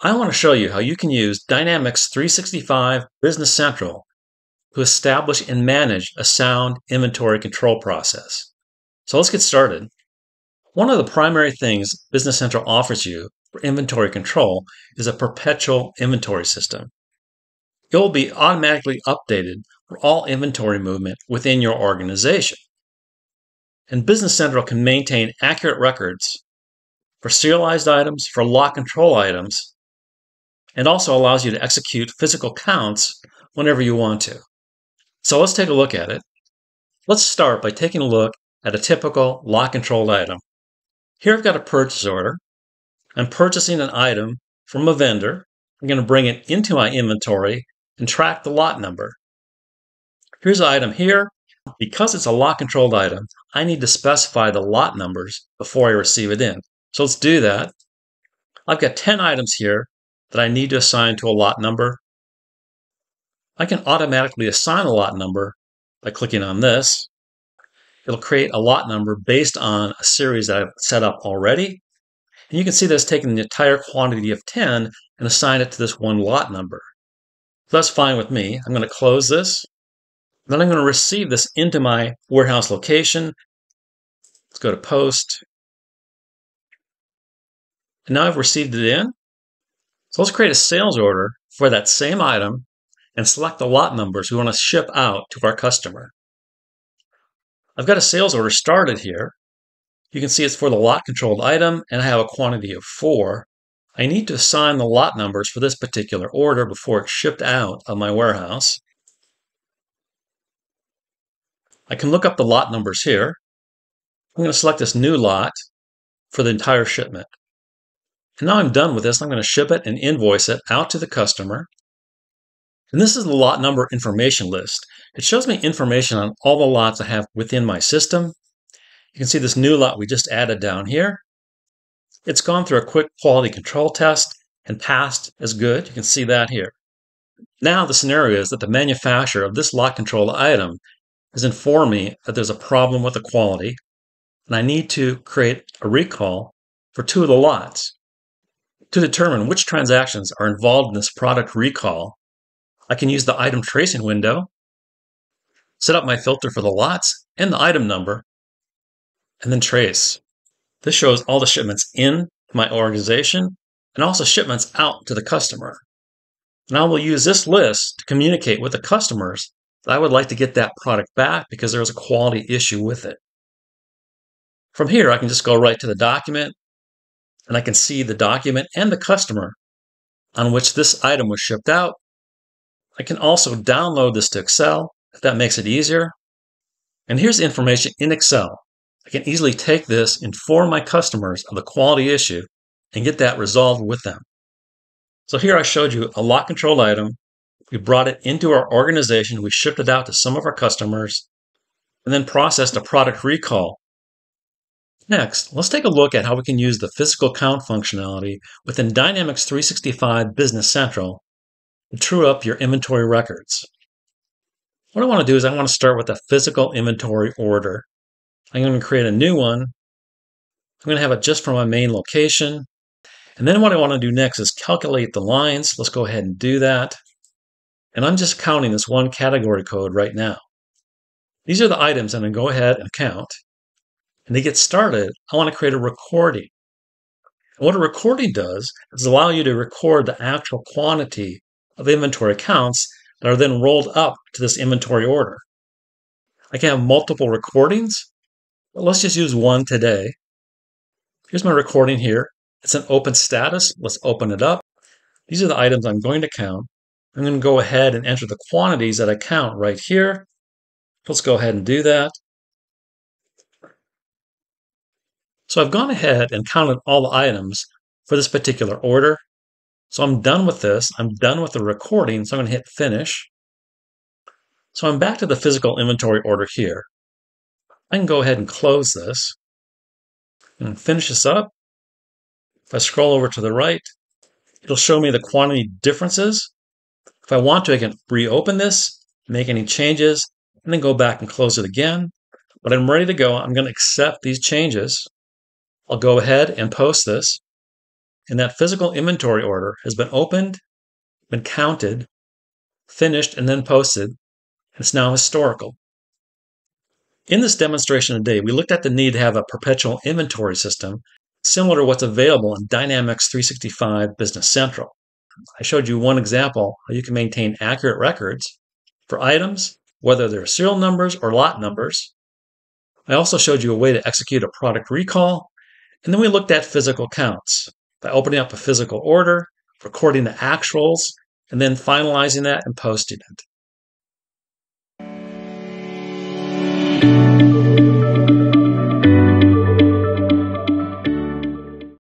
I want to show you how you can use Dynamics 365 Business Central to establish and manage a sound inventory control process. So let's get started. One of the primary things Business Central offers you for inventory control is a perpetual inventory system. It will be automatically updated for all inventory movement within your organization. And Business Central can maintain accurate records for serialized items, for lot control items, and also allows you to execute physical counts whenever you want to. So let's take a look at it. Let's start by taking a look at a typical lot controlled item. Here I've got a purchase order. I'm purchasing an item from a vendor. I'm going to bring it into my inventory and track the lot number. Here's the item here. Because it's a lot controlled item, I need to specify the lot numbers before I receive it in. So let's do that. I've got 10 items here that I need to assign to a lot number. I can automatically assign a lot number by clicking on this. It'll create a lot number based on a series that I've set up already. And you can see that it's taken the entire quantity of 10 and assign it to this one lot number. So that's fine with me. I'm going to close this. Then I'm going to receive this into my warehouse location. Let's go to post. And now I've received it in. So let's create a sales order for that same item and select the lot numbers we want to ship out to our customer. I've got a sales order started here. You can see it's for the lot controlled item and I have a quantity of four. I need to assign the lot numbers for this particular order before it's shipped out of my warehouse. I can look up the lot numbers here. I'm going to select this new lot for the entire shipment. And now I'm done with this. I'm going to ship it and invoice it out to the customer. And this is the lot number information list. It shows me information on all the lots I have within my system. You can see this new lot we just added down here. It's gone through a quick quality control test and passed as good. You can see that here. Now the scenario is that the manufacturer of this lot control item has informed me that there's a problem with the quality and I need to create a recall for two of the lots. To determine which transactions are involved in this product recall, I can use the item tracing window, set up my filter for the lots and the item number, and then trace. This shows all the shipments in my organization and also shipments out to the customer. And I will use this list to communicate with the customers I would like to get that product back because there was a quality issue with it. From here, I can just go right to the document and I can see the document and the customer on which this item was shipped out. I can also download this to Excel if that makes it easier. And here's the information in Excel. I can easily take this, inform my customers of the quality issue, and get that resolved with them. So here I showed you a lot controlled item. We brought it into our organization. We shipped it out to some of our customers and then processed a product recall Next, let's take a look at how we can use the physical count functionality within Dynamics 365 Business Central to true up your inventory records. What I want to do is I want to start with a physical inventory order. I'm going to create a new one. I'm going to have it just for my main location. And then what I want to do next is calculate the lines. Let's go ahead and do that. And I'm just counting this one category code right now. These are the items I'm going to go ahead and count. And to get started, I want to create a recording. And what a recording does is allow you to record the actual quantity of inventory counts that are then rolled up to this inventory order. I can have multiple recordings, but let's just use one today. Here's my recording here. It's an open status. Let's open it up. These are the items I'm going to count. I'm going to go ahead and enter the quantities that I count right here. Let's go ahead and do that. So I've gone ahead and counted all the items for this particular order. So I'm done with this. I'm done with the recording. So I'm going to hit finish. So I'm back to the physical inventory order here. I can go ahead and close this and finish this up. If I scroll over to the right, it'll show me the quantity differences. If I want to, I can reopen this, make any changes, and then go back and close it again. but I'm ready to go. I'm going to accept these changes. I'll go ahead and post this. And that physical inventory order has been opened, been counted, finished, and then posted. It's now historical. In this demonstration today, we looked at the need to have a perpetual inventory system similar to what's available in Dynamics 365 Business Central. I showed you one example how you can maintain accurate records for items, whether they're serial numbers or lot numbers. I also showed you a way to execute a product recall, and then we looked at physical counts by opening up a physical order, recording the actuals, and then finalizing that and posting it.